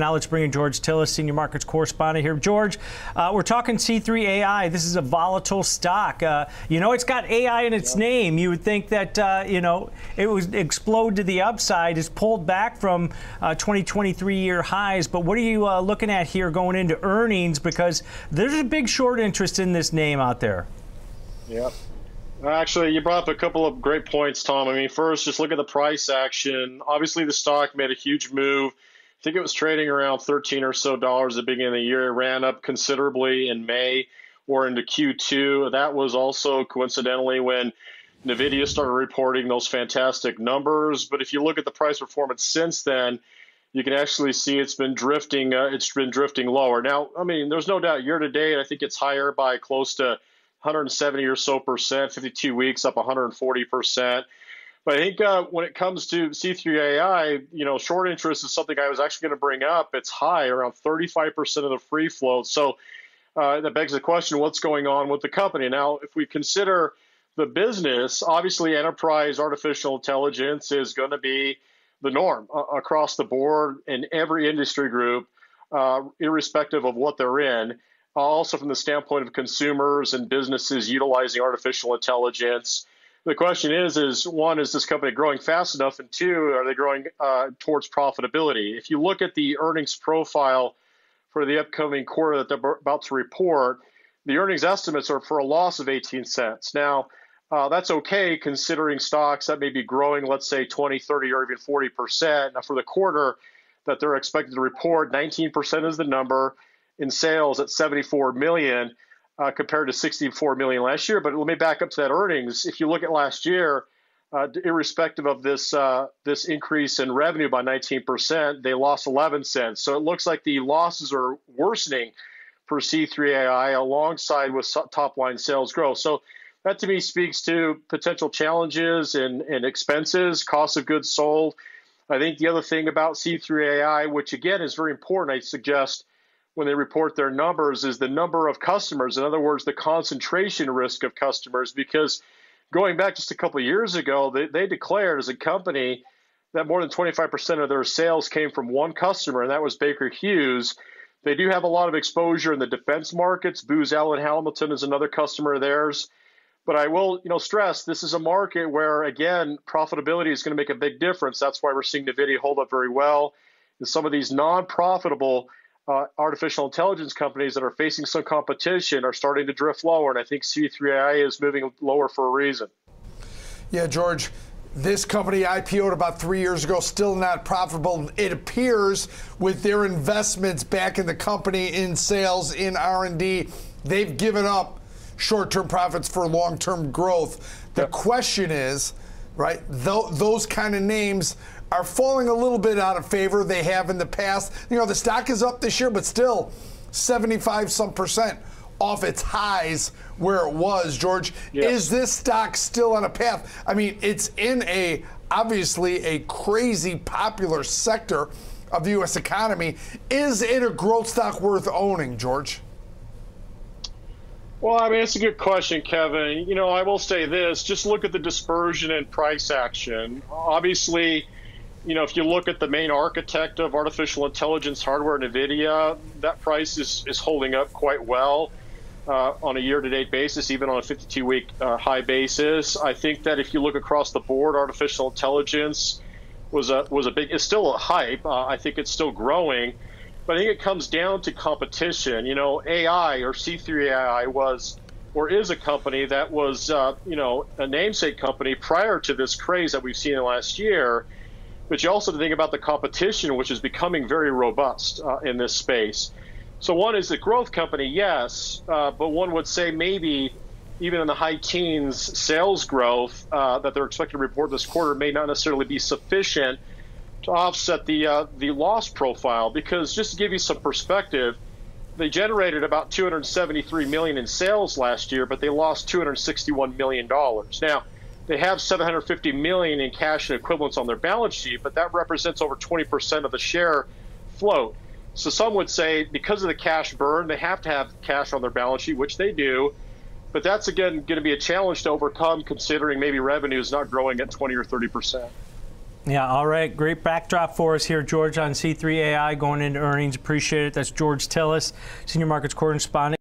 Now let's bring in George Tsilis, senior markets correspondent here. George, uh, we're talking C3 AI. This is a volatile stock. Uh, you know, it's got AI in its name. You would think that uh, you know it would explode to the upside. It's pulled back from uh, 2023 year highs. But what are you uh, looking at here going into earnings? Because there's a big short interest in this name out there. Yep. Actually, you brought up a couple of great points, Tom. I mean, first, just look at the price action. Obviously, the stock made a huge move. I think it was trading around 13 or so dollars at the beginning of the year. It ran up considerably in May or into Q2. That was also coincidentally when NVIDIA started reporting those fantastic numbers. But if you look at the price performance since then, you can actually see it's been drifting. Uh, it's been drifting lower. Now, I mean, there's no doubt year to date, I think it's higher by close to 170 or so percent, 52 weeks up 140 percent. But I think uh, when it comes to C3AI, you know, short interest is something I was actually going to bring up. It's high, around 35 percent of the free float. So uh, that begs the question: What's going on with the company now? If we consider the business, obviously, enterprise artificial intelligence is going to be the norm uh, across the board in every industry group, uh, irrespective of what they're in also from the standpoint of consumers and businesses utilizing artificial intelligence. The question is, is one, is this company growing fast enough? And two, are they growing uh, towards profitability? If you look at the earnings profile for the upcoming quarter that they're about to report, the earnings estimates are for a loss of 18 cents. Now, uh, that's okay considering stocks that may be growing, let's say 20, 30, or even 40%. Now, for the quarter that they're expected to report, 19% is the number in sales at 74 million uh, compared to 64 million last year. But let me back up to that earnings. If you look at last year, uh, irrespective of this uh, this increase in revenue by 19%, they lost 11 cents. So it looks like the losses are worsening for C3AI alongside with top line sales growth. So that to me speaks to potential challenges and, and expenses, cost of goods sold. I think the other thing about C3AI, which again is very important, I suggest when they report their numbers is the number of customers. In other words, the concentration risk of customers. Because going back just a couple of years ago, they, they declared as a company that more than 25% of their sales came from one customer, and that was Baker Hughes. They do have a lot of exposure in the defense markets. Booz Allen Hamilton is another customer of theirs. But I will, you know, stress this is a market where again profitability is going to make a big difference. That's why we're seeing Nvidia hold up very well. And some of these non-profitable uh, artificial intelligence companies that are facing some competition are starting to drift lower, and I think C3AI is moving lower for a reason. Yeah, George. This company IPO'd about three years ago, still not profitable. It appears with their investments back in the company, in sales, in R&D, they've given up short-term profits for long-term growth. The yep. question is, right? Th- those kind of names are falling a little bit out of favor. They have in the past. You know, the stock is up this year, but still 75 some percent off its highs where it was. George, is this stock still on a path? I mean, it's in a obviously a crazy popular sector of the U.S. economy. Is it a growth stock worth owning, George? Well, I mean, it's a good question, Kevin. You know, I will say this just look at the dispersion and price action. Obviously, you know, if you look at the main architect of artificial intelligence hardware, NVIDIA, that price is, is holding up quite well uh, on a year to date basis, even on a 52 week uh, high basis. I think that if you look across the board, artificial intelligence was a, was a big, it's still a hype. Uh, I think it's still growing, but I think it comes down to competition. You know, AI or C3AI was or is a company that was, uh, you know, a namesake company prior to this craze that we've seen in the last year but you also think about the competition, which is becoming very robust uh, in this space. So one is the growth company, yes, uh, but one would say maybe even in the high teens sales growth uh, that they're expected to report this quarter may not necessarily be sufficient to offset the uh, the loss profile. Because just to give you some perspective, they generated about 273 million in sales last year, but they lost 261 million dollars. Now they have 750 million in cash and equivalents on their balance sheet, but that represents over 20% of the share float. So some would say because of the cash burn, they have to have cash on their balance sheet, which they do. But that's again going to be a challenge to overcome, considering maybe revenue is not growing at 20 or 30 percent. Yeah, all right. Great backdrop for us here, George, on C3 AI going into earnings. Appreciate it. That's George Tsilis, Senior Markets Correspondent.